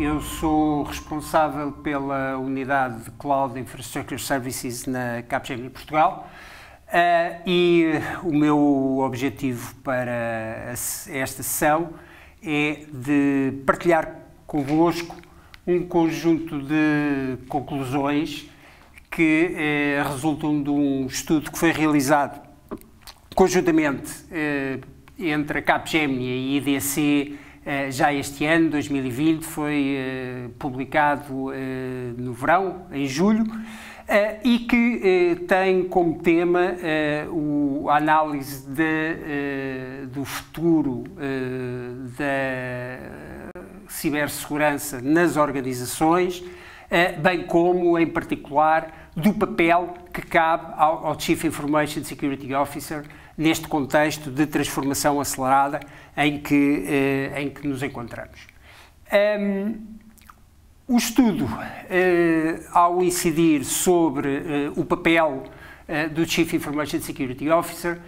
eu sou responsável pela unidade de Cloud Infrastructure Services na Capgemini Portugal uh, e o meu objetivo para esta sessão é de partilhar convosco um conjunto de conclusões que eh, resultam de um estudo que foi realizado conjuntamente eh, entre a Capgemini e a IDC já este ano, 2020, foi eh, publicado eh, no verão, em julho, e que tem como tema a análise de, do futuro da cibersegurança nas organizações, bem como, em particular, do papel que cabe ao, ao Chief Information Security Officer neste contexto de transformação acelerada em que, eh, em que nos encontramos. Um, o estudo, eh, ao incidir sobre eh, o papel do Chief Information Security Officer,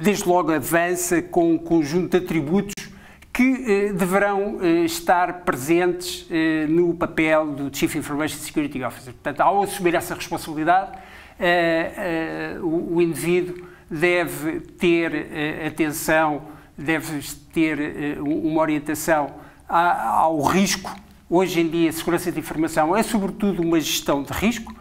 desde logo avança com um conjunto de atributos que deverão estar presentes no papel do Chief Information Security Officer. Portanto, ao assumir essa responsabilidade, o indivíduo deve ter atenção, deve ter uma orientação ao risco. Hoje em dia, a segurança de informação é sobretudo uma gestão de risco.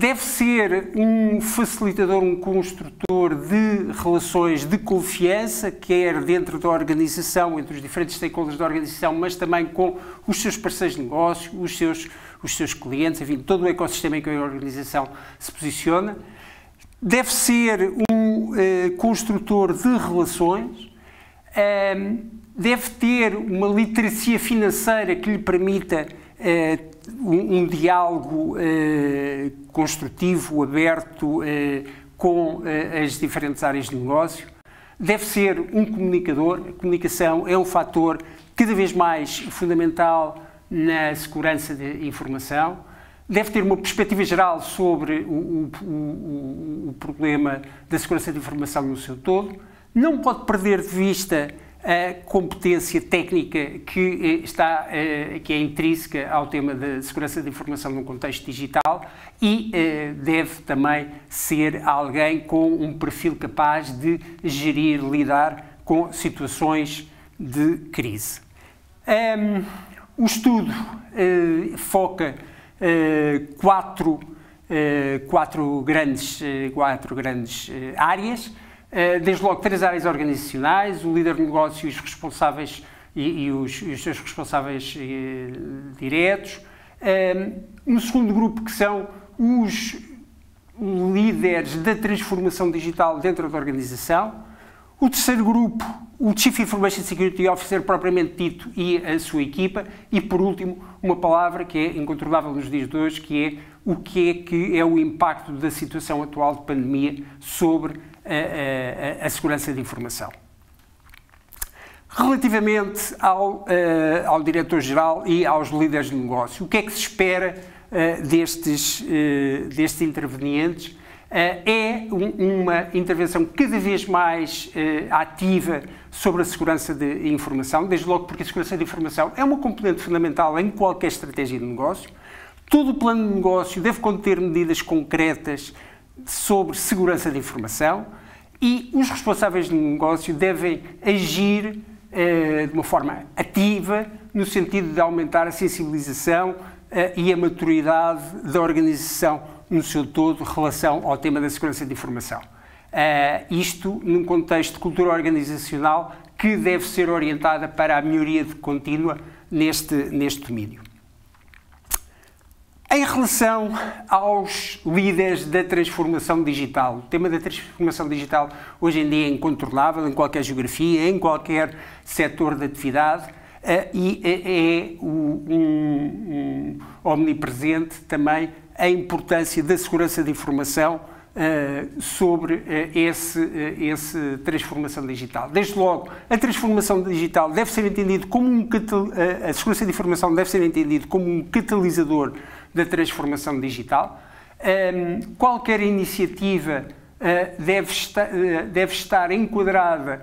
Deve ser um facilitador, um construtor de relações de confiança, quer dentro da organização, entre os diferentes stakeholders da organização, mas também com os seus parceiros de negócio, os seus, os seus clientes, enfim, todo o ecossistema em que a organização se posiciona. Deve ser um uh, construtor de relações, uh, deve ter uma literacia financeira que lhe permita uh, um, um, diálogo eh, construtivo, aberto com as diferentes áreas de negócio, deve ser um comunicador. A comunicação é um fator cada vez mais fundamental na segurança de informação. Deve ter uma perspectiva geral sobre o, o, o, o, problema da segurança de informação no seu todo, não pode perder de vista a competência técnica que, eh, está, eh, que é intrínseca ao tema da segurança de informação num contexto digital e eh, deve também ser alguém com um perfil capaz de gerir, lidar com situações de crise. O estudo foca quatro, quatro grandes, quatro grandes áreas, desde logo três áreas organizacionais, o líder de negócio e os responsáveis e, e, os, e os, seus responsáveis diretos. no segundo grupo, que são os líderes da transformação digital dentro da organização. O terceiro grupo, o Chief Information Security Officer propriamente dito e a sua equipa. E, por último, uma palavra que é incontornável nos dias de hoje, que é o que é que é o impacto da situação atual de pandemia sobre a, a, segurança de informação. Relativamente ao, uh, ao diretor-geral e aos líderes de negócio, o que é que se espera uh, destes, uh, destes intervenientes? Eh, é uma intervenção cada vez mais eh, ativa sobre a segurança de informação, desde logo porque a segurança de informação é uma componente fundamental em qualquer estratégia de negócio. Todo o plano de negócio deve conter medidas concretas sobre segurança de informação e os responsáveis de negócio devem agir eh, de uma forma ativa, no sentido de aumentar a sensibilização e a maturidade da organização no seu todo, relação ao tema da segurança de informação. Uh, isto num contexto de cultura organizacional que deve ser orientada para a melhoria contínua neste, neste domínio. Em relação aos líderes da transformação digital, o tema da transformação digital hoje em dia é incontornável em qualquer geografia, em qualquer setor de atividade uh, e é, é um, um, omnipresente também a importância da segurança de informação uh, sobre esse, uh, esse transformação digital. Desde logo, a transformação digital deve ser entendido como um a segurança de informação deve ser entendido como um catalisador da transformação digital. Um, qualquer iniciativa deve, estar, deve estar enquadrada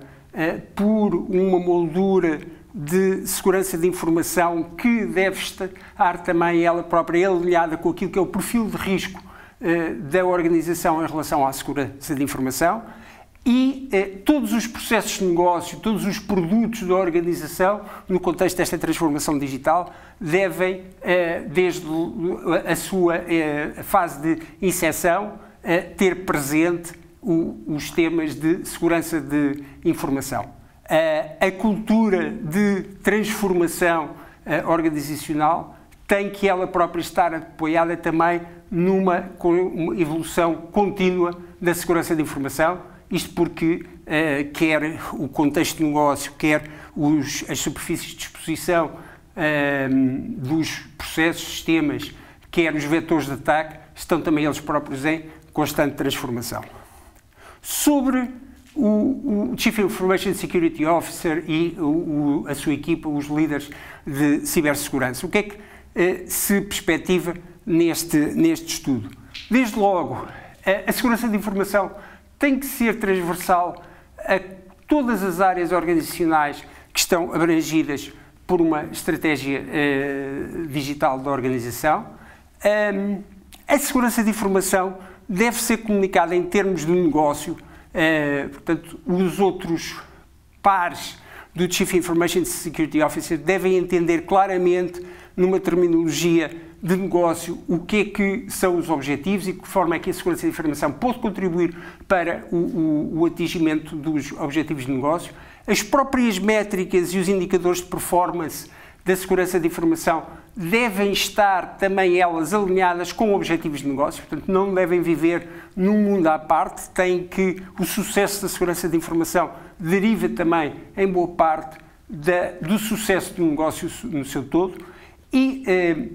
por uma moldura de segurança de informação que deve estar também ela própria alinhada com aquilo que é o perfil de risco da organização em relação à segurança de informação e eh, todos os processos de negócio, todos os produtos da organização, no contexto desta transformação digital, devem, eh, desde a sua eh, fase de inserção, eh, ter presente o, os temas de segurança de informação. a cultura de transformação eh, organizacional tem que ela própria estar apoiada também numa evolução contínua da segurança de informação, isto porque uh, quer o contexto de negócio, quer os, as superfícies de exposição uh, dos processos, sistemas, quer os vetores de ataque, estão também eles próprios em constante transformação. Sobre o, o Chief Information Security Officer e o, a sua equipa, os líderes de cibersegurança, o que é que uh, se perspectiva neste, neste estudo. Desde logo, a segurança de informação tem que ser transversal a todas as áreas organizacionais que estão abrangidas por uma estratégia uh, digital da organização. Um, a segurança de informação deve ser comunicada em termos de negócio, uh, portanto, os outros pares do Chief Information Security Officer devem entender claramente, numa terminologia de negócio, o que é que são os objetivos e que forma é que a segurança de informação pode contribuir para o, o, o atingimento dos objetivos de negócio. As próprias métricas e os indicadores de performance da segurança de informação devem estar também elas alinhadas com objetivos de negócio, portanto não devem viver num mundo à parte, tem que o sucesso da segurança de informação deriva também em boa parte da, do sucesso do negócio no seu todo e eh,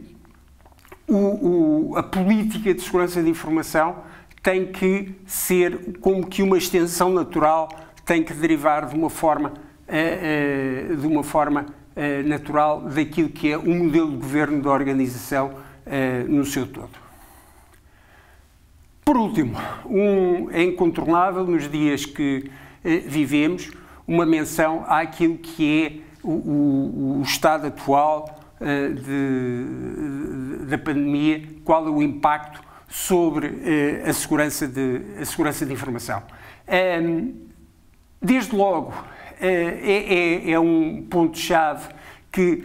o, o, a política de segurança de informação tem que ser como que uma extensão natural, tem que derivar de uma forma, uh, uh, de uma forma uh, natural daquilo que é o modelo de governo da organização no seu todo. Por último, um, é incontornável nos dias que vivemos uma menção àquilo que é o, o, o estado atual eh, de, da pandemia, qual é o impacto sobre uh, a, segurança de, a segurança de informação. Um, desde logo, uh, é, é, é, um ponto-chave que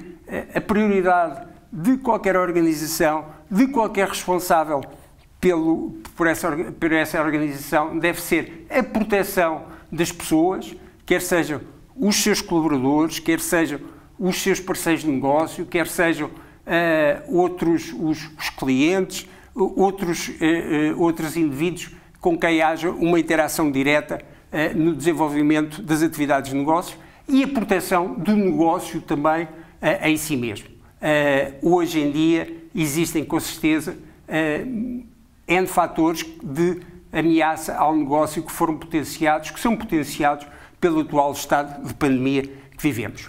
a prioridade de qualquer organização, de qualquer responsável pelo, por, essa, por essa organização, deve ser a proteção das pessoas, quer sejam os seus colaboradores, quer sejam os seus parceiros de negócio, quer sejam uh, outros os, os clientes, outros, uh, uh, outros indivíduos com quem haja uma interação direta no desenvolvimento das atividades de negócio e a proteção do negócio também em si mesmo. hoje em dia existem com certeza N fatores de ameaça ao negócio que foram potenciados, que são potenciados pelo atual estado de pandemia que vivemos.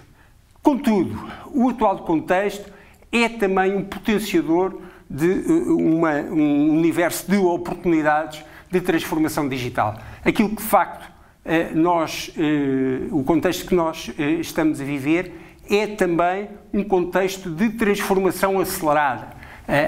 Contudo, o atual contexto é também um potenciador de eh, uma, um universo de oportunidades de transformação digital. Aquilo que de facto eh, nós, eh, o contexto que nós estamos a viver é também um contexto de transformação acelerada.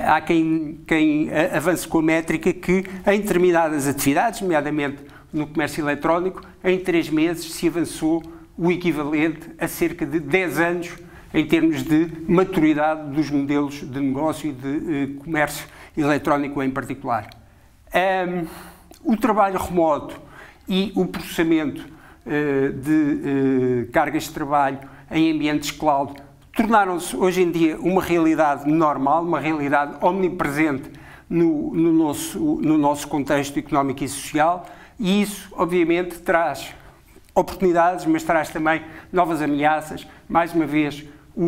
Há quem, quem avance com a métrica que em determinadas atividades, nomeadamente no comércio eletrónico, em três meses se avançou o equivalente a cerca de 10 anos em termos de maturidade dos modelos de negócio e de uh, comércio eletrónico em particular. Um, o trabalho remoto e o processamento uh, de uh, cargas de trabalho em ambientes cloud tornaram-se hoje em dia uma realidade normal, uma realidade omnipresente no, no, nosso, no nosso contexto económico e social, e isso, obviamente, traz oportunidades, mas traz também novas ameaças. Mais uma vez, o,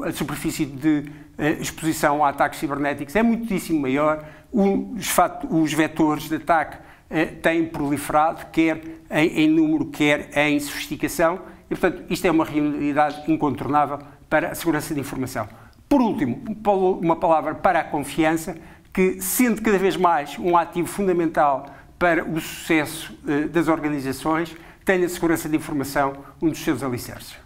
o, a superfície de uh, exposição a ataques cibernéticos é muitíssimo maior, os, os vetores de ataque uh, têm proliferado, quer em, em, número, quer em sofisticação, e, portanto, isto é uma realidade incontornável para a segurança de informação. Por último, uma palavra para a confiança, que, sendo cada vez mais um ativo fundamental para o sucesso uh, das organizações, tenha segurança de informação um dos seus alicerces.